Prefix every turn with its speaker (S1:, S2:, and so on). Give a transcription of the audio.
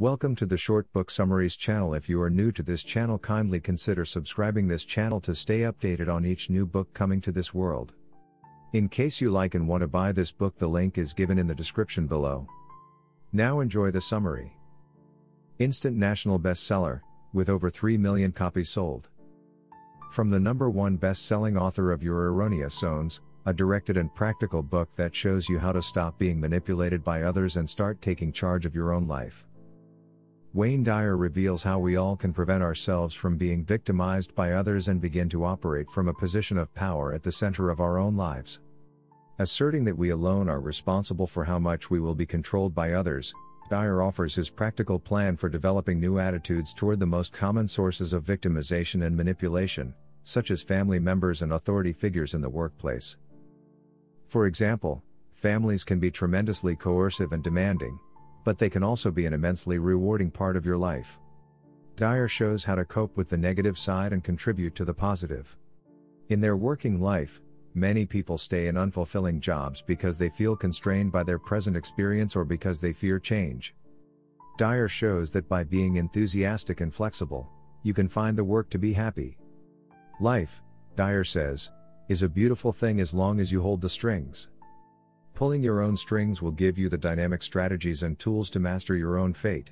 S1: Welcome to the Short Book Summaries channel. If you are new to this channel, kindly consider subscribing this channel to stay updated on each new book coming to this world. In case you like and want to buy this book, the link is given in the description below. Now enjoy the summary. Instant national bestseller, with over 3 million copies sold. From the number one best selling author of Your Erroneous Zones, a directed and practical book that shows you how to stop being manipulated by others and start taking charge of your own life. Wayne Dyer reveals how we all can prevent ourselves from being victimized by others and begin to operate from a position of power at the center of our own lives. Asserting that we alone are responsible for how much we will be controlled by others, Dyer offers his practical plan for developing new attitudes toward the most common sources of victimization and manipulation, such as family members and authority figures in the workplace. For example, families can be tremendously coercive and demanding, but they can also be an immensely rewarding part of your life. Dyer shows how to cope with the negative side and contribute to the positive. In their working life, many people stay in unfulfilling jobs because they feel constrained by their present experience or because they fear change. Dyer shows that by being enthusiastic and flexible, you can find the work to be happy. Life, Dyer says, is a beautiful thing as long as you hold the strings. Pulling your own strings will give you the dynamic strategies and tools to master your own fate.